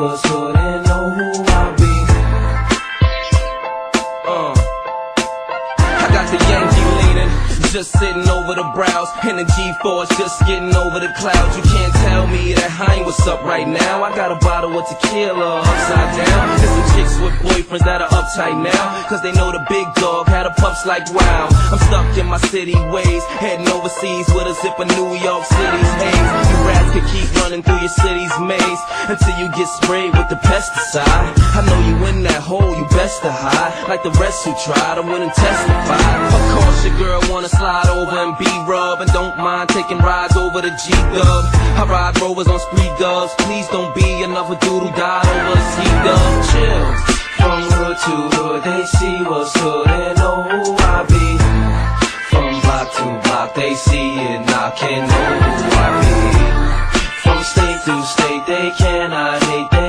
world so they know who I be. Uh, I got the Yankee leaning, just sitting over the brows, and the G4 just getting over the clouds. You can't tell me that I ain't what's up right now. I got a bottle of tequila upside down. There's some chicks with boyfriends that are uptight now, cause they know the big dog had a pups like wow. I'm stuck in my city ways, heading overseas with a zip of New York City can keep running through your city's maze until you get sprayed with the pesticide. I know you in that hole, you best to hide. Like the rest who tried, I wouldn't testify. Of course, your girl wanna slide over and be rub, and don't mind taking rides over the G Dub. I ride rovers on spree dubs. Please don't be another dude who died over a C Dub. Chill. From hood to hood, they see what's hood and know who I be. From block to block, they see it knocking, know who I be can I hate